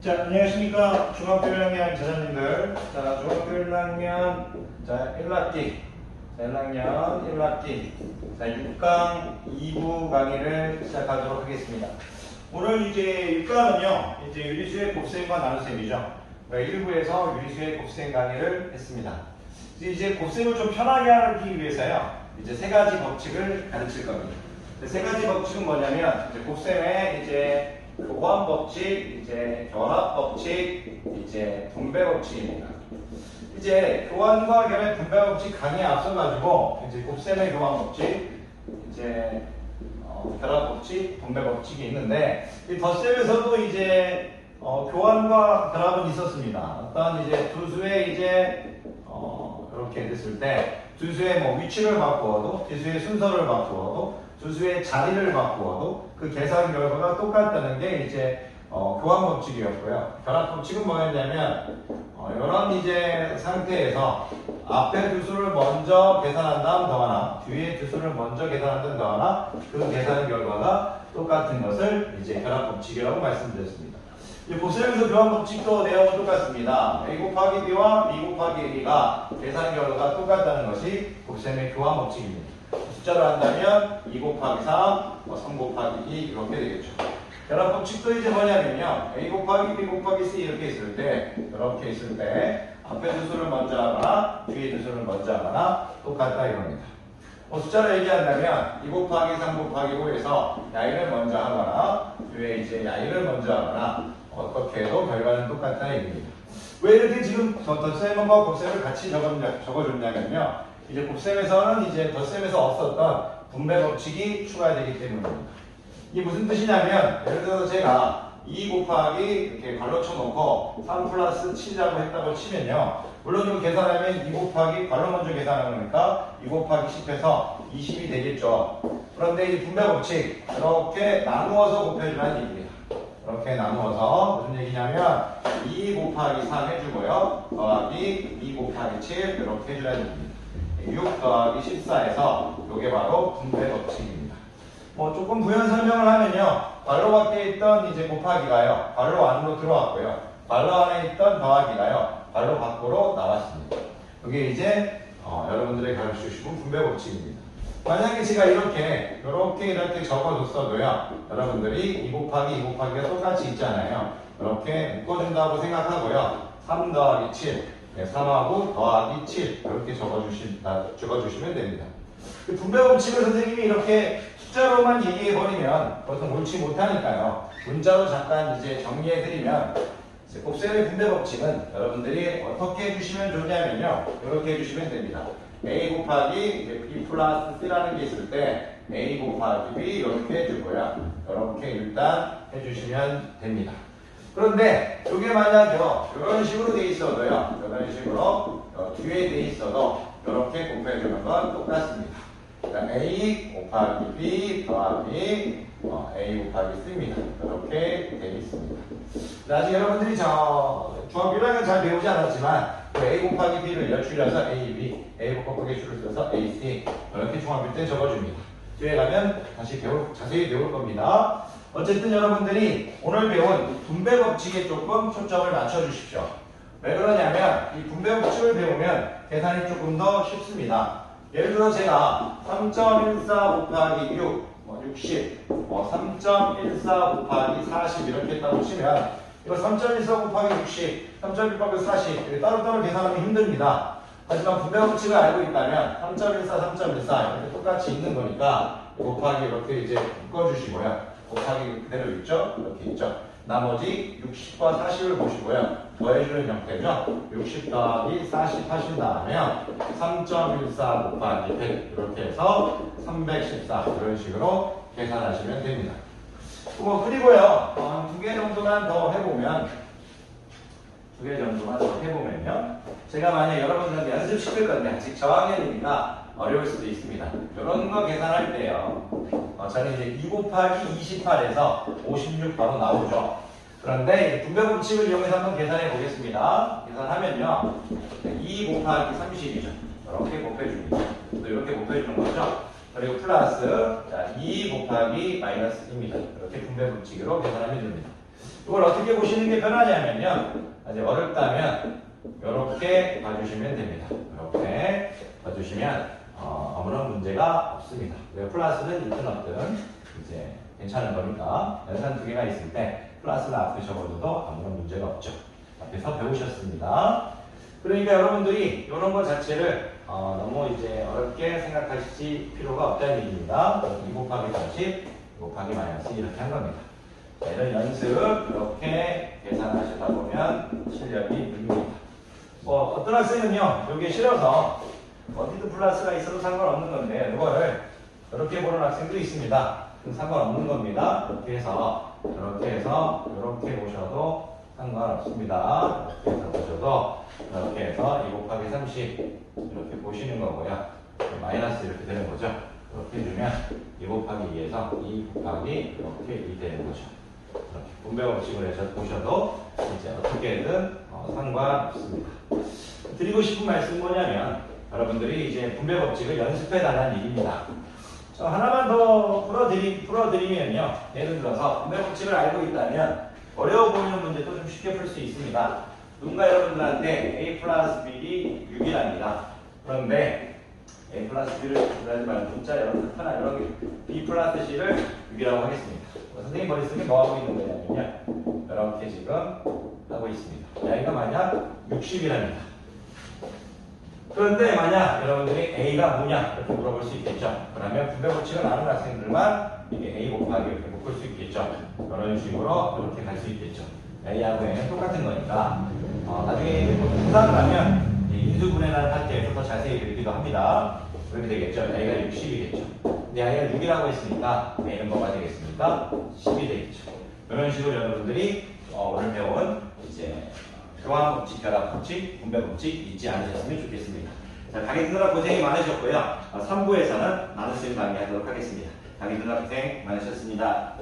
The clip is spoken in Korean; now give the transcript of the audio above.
자, 안녕하십니까. 중학교 1학년 자녀님들. 자, 중학교 1학년, 자, 1학기. 자, 1학년 1학기. 자, 6강 2부 강의를 시작하도록 하겠습니다. 오늘 이제 6강은요, 이제 유리수의 곱셈과 나눗셈이죠. 1부에서 유리수의 곱셈 강의를 했습니다. 이제 곱셈을 좀 편하게 하기 위해서요, 이제 세 가지 법칙을 가르칠 겁니다. 세 가지 법칙은 뭐냐면, 이제 곱셈에 이제 교환 법칙, 이제 결합 법칙, 이제 분배 법칙입니다. 이제 교환과 결합 분배 법칙 강의에 앞서 가지고 이제 곱셈의 교환 법칙, 이제 어, 결합 법칙, 분배 법칙이 있는데 이 덧셈에서도 이제 어, 교환과 결합은 있었습니다. 어떤 이제 두 수의 이제 어, 이렇게 됐을 때 두 수의 뭐 위치를 바꾸어도 두 수의 순서를 바꾸어도 두 수의 자리를 바꾸어도 그 계산 결과가 똑같다는 게 이제 어, 교환 법칙이었고요. 결합 법칙은 뭐였냐면 어, 이런 이제 상태에서 앞에 두 수를 먼저 계산한 다음 더하나 뒤에 두 수를 먼저 계산한 다음 더하나 그 계산 결과가 똑같은 것을 이제 결합 법칙이라고 말씀드렸습니다. 보셈에서 교환 법칙도 내용은 똑같습니다. A 곱하기 B와 B 곱하기 A가 계산 결과가 똑같다는 것이 곱셈의 교환 법칙입니다. 숫자로 한다면 2 곱하기 3, 3 곱하기 2 이렇게 되겠죠. 결합 법칙도 이제 뭐냐면요. A 곱하기 B 곱하기 C 이렇게 있을 때 이렇게 있을 때 앞에 두 수를 먼저 하거나 뒤에 두 수를 먼저 하거나 똑같다 이겁니다. 뭐 숫자로 얘기한다면 2 곱하기 3 곱하기 5에서 야이를 먼저 하거나 뒤에 이제 야이를 먼저 하거나 어떻게 해도 결과는 똑같다 얘기입니다. 왜 이렇게 지금 덧셈과 곱셈을 같이 적어줬냐면요. 이제 곱셈에서는 이제 덧셈에서 없었던 분배 법칙이 추가되기 때문입니다. 이게 무슨 뜻이냐면 예를 들어서 제가 2 곱하기 이렇게 괄로 쳐놓고 3 플러스 7이라고 했다고 치면요. 물론 이거 계산하면 2 곱하기 괄로 먼저 계산하는 거니까 2 곱하기 10해서 20이 되겠죠. 그런데 이 분배 법칙 이렇게 나누어서 곱해주라는 얘기입니다. 이렇게 나누어서 무슨 얘기냐면 2 곱하기 3 해주고요. 더하기 2 곱하기 7 이렇게 해주라는 얘기입니다. 6 더하기 14에서 이게 바로 분배 법칙입니다. 뭐 조금 부연 설명을 하면요. 괄호 밖에 있던 이제 곱하기가요. 괄호 안으로 들어왔고요. 괄호 안에 있던 더하기가요. 괄호 밖으로 나왔습니다. 이게 이제 어, 여러분들이 가르쳐 주시고 분배 법칙입니다. 만약에 제가 이렇게 이렇게 이렇게 적어줬어도요. 여러분들이 2 곱하기 2 곱하기가 똑같이 있잖아요. 이렇게 묶어준다고 생각하고요. 3 더하기 7 네, 3하고 더하기 7 이렇게 적어주시, 적어주시면 됩니다. 그 분배 법칙을 선생님이 이렇게 숫자로만 얘기해버리면 보통 옳지 못하니까요. 문자로 잠깐 이제 정리해드리면 곱셈의 분배 법칙은 여러분들이 어떻게 해주시면 좋냐면요. 이렇게 해주시면 됩니다. a 곱하기 b 플러스 c라는 게 있을 때 a 곱하기 b 이렇게 해주고요. 이렇게 일단 해주시면 됩니다. 그런데 이게 만약요 이런 식으로 돼 있어도요 이런 식으로 어, 뒤에 돼 있어도 이렇게 곱해주는 건 똑같습니다. 그러니까 a 곱하기 b 더하기 어, a 곱하기 c입니다. 이렇게 되어 있습니다. 아직 여러분들이 저 중학교 1학년 잘 배우지 않았지만 그 a 곱하기 b를 줄여서 a, b, a 곱하기 줄을 써서 a, c 이렇게 중학교 때 적어줍니다. 뒤에 가면 다시 배울, 자세히 배울 겁니다. 어쨌든 여러분들이 오늘 배운 분배 법칙에 조금 초점을 맞춰 주십시오. 왜 그러냐면 이 분배 법칙을 배우면 계산이 조금 더 쉽습니다. 예를 들어 제가 3.14 곱하기 6, 뭐 60, 뭐 3.14 곱하기 40 이렇게 했다고 치면 이거 3.14 곱하기 60, 3.1 곱하기 40 따로따로 계산하면 힘듭니다. 하지만 분배 법칙을 알고 있다면 3.14, 3.14 이렇게 똑같이 있는 거니까 곱하기 이렇게 이제 묶어주시고요. 곱하기 그대로 있죠? 이렇게 있죠? 나머지 60과 40을 보시고요. 더해주는 형태죠? 60 더하기 40 하신 다음에 3.14 곱하기 100 이렇게 해서 314 이런 식으로 계산하시면 됩니다. 뭐 그리고요. 어, 두개 정도만 더 해보면 두개 정도만 더 해보면요. 제가 만약 여러분들한테 연습시킬 건데 아직 저학년이니까 어려울 수도 있습니다. 이런 거 계산할 때요. 어, 저는 이제 2 곱하기 28에서 56 바로 나오죠. 그런데 분배 법칙을 이용해서 한번 계산해 보겠습니다. 계산하면요. 2 곱하기 30이죠. 이렇게 곱해줍니다. 또 이렇게 곱해주는 거죠. 그리고 플러스 자, 2 곱하기 마이너스 2입니다. 이렇게 분배 법칙으로 계산하면 됩니다. 이걸 어떻게 보시는 게 편하냐면요. 아직 어렵다면 이렇게 봐주시면 됩니다. 이렇게 봐주시면 어, 아무런 문제가 없습니다. 왜 플러스는 있든 없든 이제 괜찮은 거니까 연산 두 개가 있을 때 플러스를 앞에 적어줘도 아무런 문제가 없죠. 앞에서 배우셨습니다. 그러니까 여러분들이 이런 것 자체를 어, 너무 이제 어렵게 생각하실 필요가 없다는 얘기입니다. 2 곱하기 30, 2 곱하기 마이너스 이렇게 한 겁니다. 자, 이런 연습 이렇게 계산하시다 보면 실력이 늘립니다. 뭐 어떤 학생은요, 여기에 실어서 어디도 플러스가 있어도 상관없는 건데 이거를 이렇게 보는 학생도 있습니다. 상관없는 겁니다. 이렇게 해서 이렇게 해서 이렇게 보셔도 상관없습니다. 이렇게 해서 보셔도 이렇게 해서 2 곱하기 30 이렇게 보시는 거고요. 마이너스 이렇게 되는 거죠. 이렇게 해주면 2 곱하기 2에서 2 곱하기 이렇게 2 되는 거죠. 이렇게 분배 법칙을 해서 보셔도 이제 어떻게든 어, 상관없습니다. 드리고 싶은 말씀은 뭐냐면 여러분들이 이제 분배 법칙을 연습해 달라는 얘기입니다. 저 하나만 더 풀어드리, 풀어드리면요. 예를 들어서 분배 법칙을 알고 있다면 어려워 보이는 문제도 좀 쉽게 풀 수 있습니다. 누군가 여러분들한테 a 플러스 b이 6이랍니다. 그런데 a 플러스 b를 구하지 말고 문자 여러분들 하나 여러 개 b 플러스 c를 6이라고 하겠습니다. 뭐 선생님 머릿속에 뭐 하고 있는 거냐면요. 이렇게 지금 하고 있습니다. 이 아이가 만약 60이랍니다. 그런데 만약 여러분들이 A가 뭐냐 이렇게 물어볼 수 있겠죠. 그러면 분배 법칙을 아는 학생들만 이게 A 곱하기 이렇게 묶을 수 있겠죠. 이런 식으로 이렇게 갈 수 있겠죠. A하고 N은 똑같은 거니까 어, 나중에 부산을 하면 인수분해라는 학교에서 더 자세히 배우기도 합니다. 그렇게 되겠죠. A가 60이겠죠. 근데 A가 6이라고 했으니까 A는 뭐가 되겠습니까? 10이 되겠죠. 이런 식으로 여러분들이 어, 오늘 배운 이제 교환 법칙, 결합 법칙, 분배 법칙 잊지 않으셨으면 좋겠습니다. 자, 강의 듣느라 고생이 많으셨고요. 3부에서는 나눗셈 강의하도록 하겠습니다. 강의 듣느라 고생 많으셨습니다.